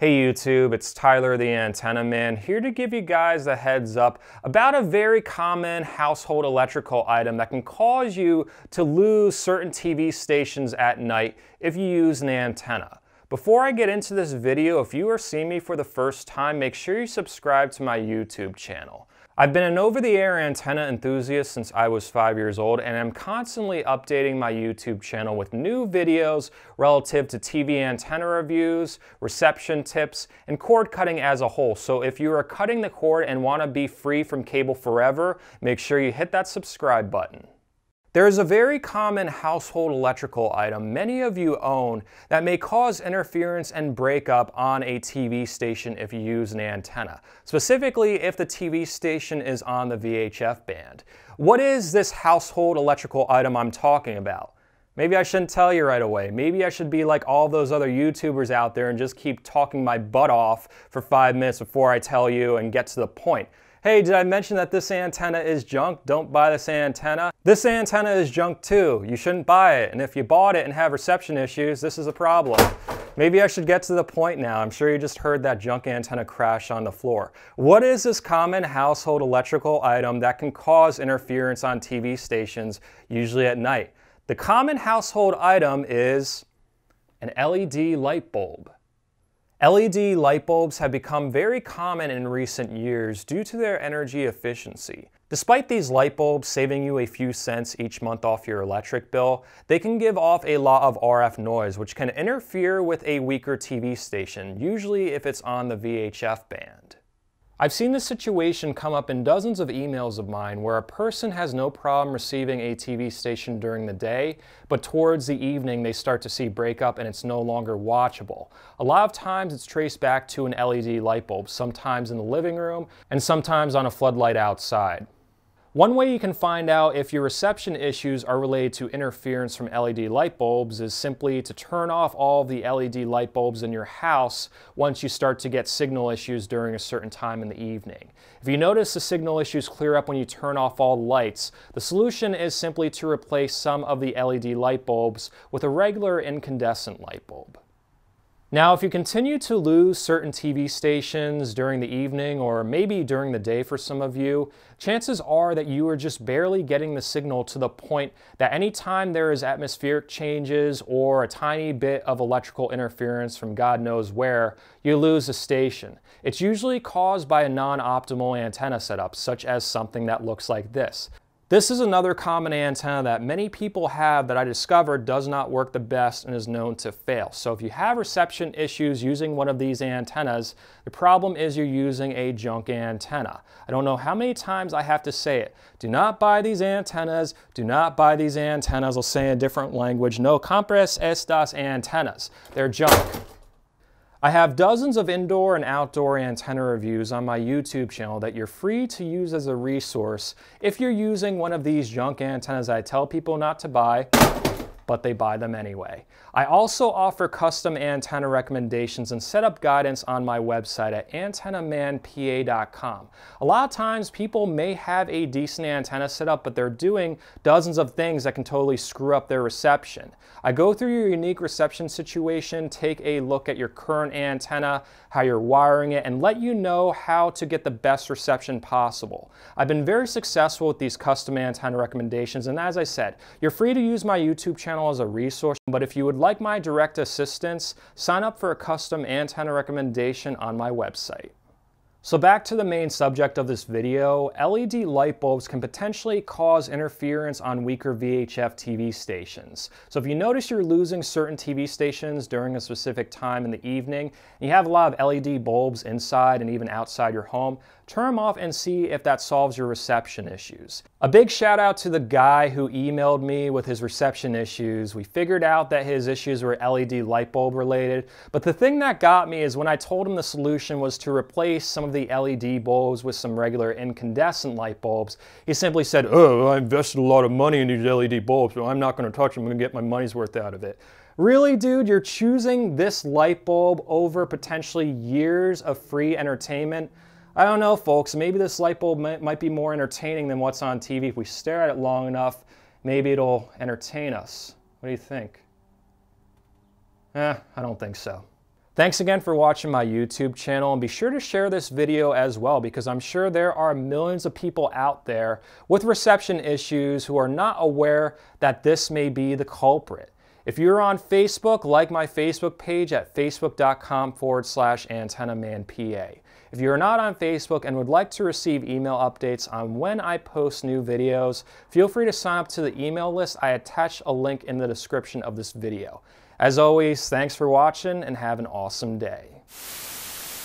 Hey YouTube, it's Tyler the Antenna Man here to give you guys a heads up about a very common household electrical item that can cause you to lose certain TV stations at night if you use an antenna. Before I get into this video, if you are seeing me for the first time, make sure you subscribe to my YouTube channel. I've been an over-the-air antenna enthusiast since I was five years old and I'm constantly updating my YouTube channel with new videos relative to TV antenna reviews, reception tips, and cord cutting as a whole. So if you are cutting the cord and want to be free from cable forever, make sure you hit that subscribe button. There is a very common household electrical item many of you own that may cause interference and breakup on a TV station if you use an antenna, specifically if the TV station is on the VHF band. What is this household electrical item I'm talking about? Maybe I shouldn't tell you right away. Maybe I should be like all those other YouTubers out there and just keep talking my butt off for five minutes before I tell you and get to the point. Hey, did I mention that this antenna is junk? Don't buy this antenna. This antenna is junk too. You shouldn't buy it. And if you bought it and have reception issues, this is a problem. Maybe I should get to the point now. I'm sure you just heard that junk antenna crash on the floor. What is this common household electrical item that can cause interference on TV stations, usually at night? The common household item is an LED light bulb. LED light bulbs have become very common in recent years due to their energy efficiency. Despite these light bulbs saving you a few cents each month off your electric bill, they can give off a lot of RF noise which can interfere with a weaker TV station, usually if it's on the VHF band. I've seen this situation come up in dozens of emails of mine where a person has no problem receiving a TV station during the day, but towards the evening they start to see breakup and it's no longer watchable. A lot of times it's traced back to an LED light bulb, sometimes in the living room and sometimes on a floodlight outside. One way you can find out if your reception issues are related to interference from LED light bulbs is simply to turn off all the LED light bulbs in your house once you start to get signal issues during a certain time in the evening. If you notice the signal issues clear up when you turn off all lights, the solution is simply to replace some of the LED light bulbs with a regular incandescent light bulb. Now, if you continue to lose certain TV stations during the evening or maybe during the day for some of you, chances are that you are just barely getting the signal to the point that anytime there is atmospheric changes or a tiny bit of electrical interference from God knows where, you lose a station. It's usually caused by a non-optimal antenna setup, such as something that looks like this. This is another common antenna that many people have that I discovered does not work the best and is known to fail. So if you have reception issues using one of these antennas, the problem is you're using a junk antenna. I don't know how many times I have to say it. Do not buy these antennas. Do not buy these antennas. I'll say in a different language. No compres estas antennas. They're junk. I have dozens of indoor and outdoor antenna reviews on my YouTube channel that you're free to use as a resource if you're using one of these junk antennas I tell people not to buy but they buy them anyway. I also offer custom antenna recommendations and setup guidance on my website at antennamanpa.com. A lot of times people may have a decent antenna setup, but they're doing dozens of things that can totally screw up their reception. I go through your unique reception situation, take a look at your current antenna, how you're wiring it, and let you know how to get the best reception possible. I've been very successful with these custom antenna recommendations, and as I said, you're free to use my YouTube channel channel as a resource, but if you would like my direct assistance, sign up for a custom antenna recommendation on my website. So back to the main subject of this video, LED light bulbs can potentially cause interference on weaker VHF TV stations. So if you notice you're losing certain TV stations during a specific time in the evening, and you have a lot of LED bulbs inside and even outside your home, turn them off and see if that solves your reception issues. A big shout out to the guy who emailed me with his reception issues. We figured out that his issues were LED light bulb related, but the thing that got me is when I told him the solution was to replace some of the LED bulbs with some regular incandescent light bulbs, he simply said, oh, I invested a lot of money in these LED bulbs, so I'm not gonna touch them, I'm gonna get my money's worth out of it. Really, dude, you're choosing this light bulb over potentially years of free entertainment? I don't know, folks. Maybe this light bulb might, might be more entertaining than what's on TV. If we stare at it long enough, maybe it'll entertain us. What do you think? Eh, I don't think so. Thanks again for watching my YouTube channel and be sure to share this video as well because I'm sure there are millions of people out there with reception issues who are not aware that this may be the culprit. If you're on Facebook, like my Facebook page at facebook.com forward slash antennamanpa. If you're not on Facebook and would like to receive email updates on when I post new videos, feel free to sign up to the email list. I attach a link in the description of this video. As always, thanks for watching and have an awesome day.